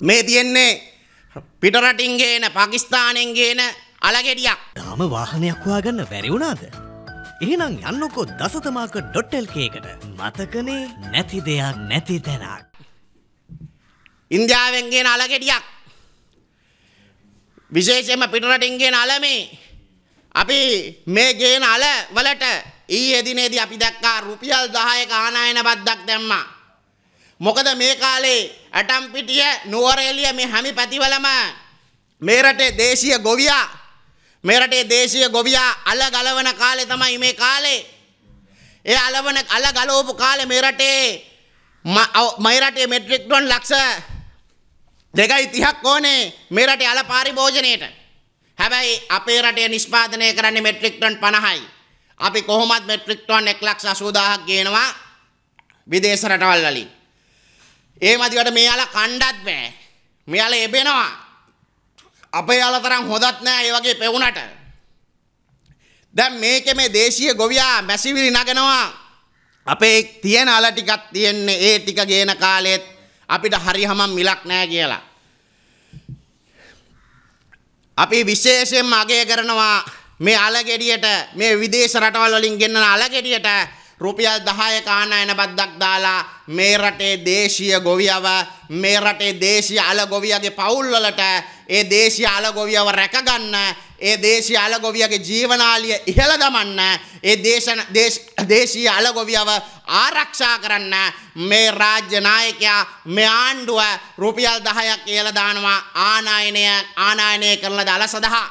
මේ තියෙන්නේ පිටරටින් ගේන පාකිස්තානෙන් ගේන අලගෙඩියක්. තාම වාහනයක් හොයාගන්න බැරි වුණාද? එහෙනම් යන්නකො දසතමාක ඩොට්ටල්ක එකට මතකනේ නැති දෙයක් නැති තැනක්. ඉන්දියාවෙන් ගේන අලගෙඩියක්. විශේෂයෙන්ම පිටරටින් ගේන අලමේ අපි මේ ගේන අල වලට ඊයේ දිනේදී අපි දැක්කා රුපියල් 10ක ආනායන බද්දක් දැම්මා. මොකද මේ කාලේ ඇටම්පිටිය නුවරඑළිය මේ හැමි පැතිවලම මේ රටේ දේශීය ගොවියා මේ රටේ දේශීය ගොවියා අල ගලවන කාලේ තමයි මේ කාලේ. ඒ අලවන අල ගලවපු කාලේ මේ රටේ මේ රටේ මෙට්‍රික් ටන් ලක්ෂ දෙකයි තිහක් ඕනේ මේ රටේ අල පාරිභෝජනයට. හැබැයි අපේ රටේ නිෂ්පාදනය කරන්නේ මෙට්‍රික් ටන් 50යි. අපි කොහොමත් මෙට්‍රික් ටන් 1,80,000ක් ගේනවා විදේශ රටවල් වලින්. ඒ මදිවට මේ අල කණ්ඩත් බෑ. මේ අල එබෙනවා. අපේ අල තරම් හොදත් නෑ ඒ වගේ පෙවුනට. දැන් මේකේ මේ දේශීය ගොවියා මැසිවිලි නගනවා. අපේ තියෙන අල ටිකක් තියෙන්නේ ඒ ටික ගේන කාලෙත් අපිට හරි හමන් මිලක් නෑ කියලා. අපි විශේෂයෙන්ම අගය කරනවා මේ අලගෙඩියට මේ විදේශ රටවල් වලින් ගෙන්නන අලගෙඩියට රුපියල් 10 කාණායන බද්දක් දාලා මේ රටේ දේශීය ගොවියව මේ රටේ දේශීය අල ගොවියගේ පවුල් වලට ඒ දේශීය අල ගොවියව රැකගන්න ඒ දේශීය අල ගොවියගේ ජීවනාලිය ඉහළ දමන්න ඒ දේශන දේශීය අල ගොවියව ආරක්ෂා කරන්න මේ රාජ්‍ය නායකයා මේ ආණ්ඩුව රුපියල් 10ක් කියලා දානවා ආනායනය ආනායනය කරන දල සඳහා.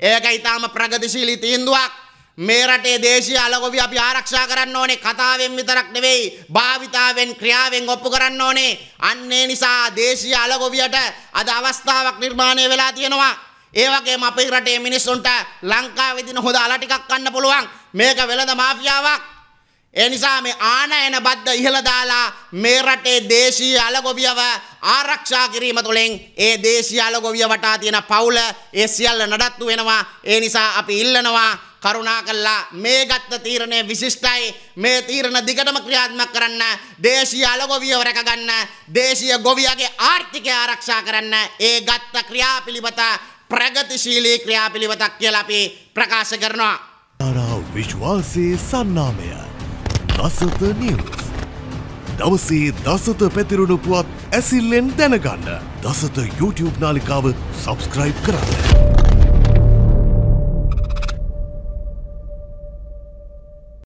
ඒක ඊටාම ප්‍රගතිශීලී තීන්දුවක්. මේ රටේ දේශීය අලගොවි අපි ආරක්ෂා කරන්න ඕනේ. කතාවෙන් විතරක් නෙවෙයි භාවිතාවෙන් ක්‍රියාවෙන් ඔප්පු කරන්න ඕනේ. අන්න ඒ නිසා දේශීය අලගොවියට අද අවස්ථාවක් නිර්මාණය වෙලා තියෙනවා. ඒ වගේම අපේ රටේ මිනිස්සුන්ට ලංකාවේදී හොඳ අල ටිකක් ගන්න පුළුවන්. මේක වෙළඳ මාෆියාවක්. ඒ නිසා මේ ආනයන බද්ද ඉහළ දාලා මේ රටේ දේශීය අලගොවියව ආරක්ෂා කිරීම තුළින් ඒ දේශීය අලගොවිය වටා තියෙන පවුල ඒ සියල්ල නඩත්තු වෙනවා. ඒ නිසා අපි ඉල්ලනවා කරුණා කල්ලා මේ ගත්ත තීරණය විශිෂ්ටයි. මේ තීරණ දිගටම ක්‍රියාත්මක කරන්න දේශීය අලගොවියව රැකගන්න දේශීය ගොවියගේ ආර්ථිකය ආරක්ෂා කරන්න. ඒ ගත්ත ක්‍රියාපිළිවෙත ප්‍රගතිශීලී ක්‍රියාපිළිවෙතක් කියලා අපි ප්‍රකාශ කරනවා. විශ්වාසයේ සන්නාමය. දසත නිවස් දවසේ දසත පැතිරුණු පුවත් ඇසිල්ලෙන් දැනගන්න. දසත YouTube නාලිකාව සබස්ක්‍රයිබ් කරන්න.